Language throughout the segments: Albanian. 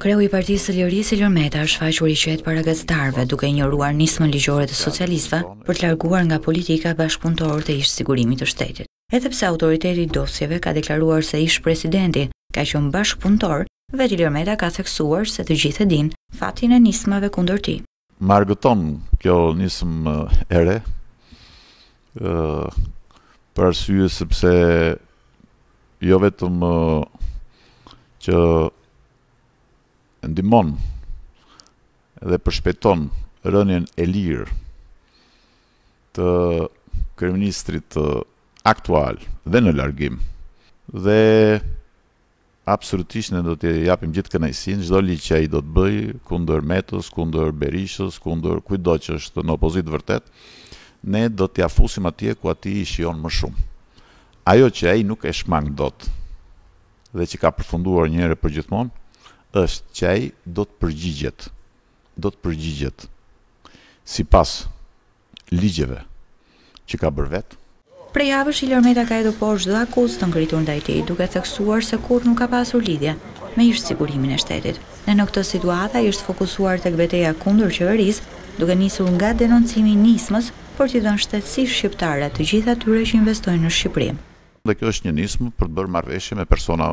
Kreu i Partisë së Lirisë, Ilir Meta, është shfaqur i qetë para gazetarëve, duke injoruar nismën ligjore të socialistëve për të larguar nga politika bashkëpunëtorët e ish-Sigurimit të Shtetit. Edhe pse Autoriteti i Dosjeve ka deklaruar se ish-presidenti ka qenë bashkëpunëtor, vetë Ilir Meta ka theksuar se të gjithë e dinë fatin e nismave kundër tij. Më argëton kjo nismë e re, për arsye sepse jo vetëm që ndihmon dhe përshpejton rënien e lirë të kryeministrit aktual dhe në largim dhe Absolutisht ne do t'i japim gjithë kënaqësinë, çdo ligj që ai do të bëjë kundër Metës, kundër Berishës, kundër kujtdo që është në opozitë vërtet, ne do t'ia fusim atje ku atij i shijon më shumë. Ajo që ai nuk e shmang dot dhe që ka përfunduar një herë e përgjithmonë është që ai do të përgjigjet. Do të përgjigjet. Sipas ligjeve që ka bërë vetë. Prej javësh Ilir Meta ka hedhur poshtë çdo akuzë të ngritur ndaj tij, duke theksuar se kurrë nuk ka pasur lidhje me ish-sigurimin e shtetit. Dhe në këtë situatë ai është fokusuar tek beteja kundër qeverisë, duke nisur nga denoncimi i nismës për t'i dhënë shtetësi shqiptare të gjithë atyre që investojnë në Shqipëri. Dhe kjo është një nismë për të bërë marrëveshje me persona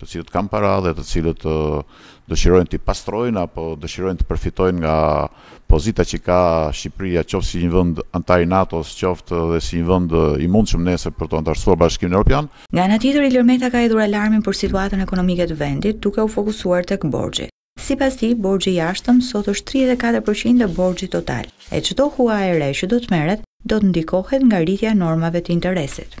të cilët kanë para dhe të cilët dëshirojnë t'i pastrojnë apo dëshirojnë të përfitojnë nga pozita që ka Shqipëria qoftë si një vend anëtar i NATO-s, qoftë dhe si një vend i mundshëm nesër për t'u anëtarësuar Bashkimin Evropian. Nga ana tjetër, Ilir Meta ka hedhur alarmin për situatën ekonomike të vendit, duke u fokusuar tek borxhi. Sipas tij, borxhi i jashtëm sot është tridhjetë e katër për qind e borxhit total, e çdo hua e re që do të merret do të ndikohet nga rritja e normave të interesit.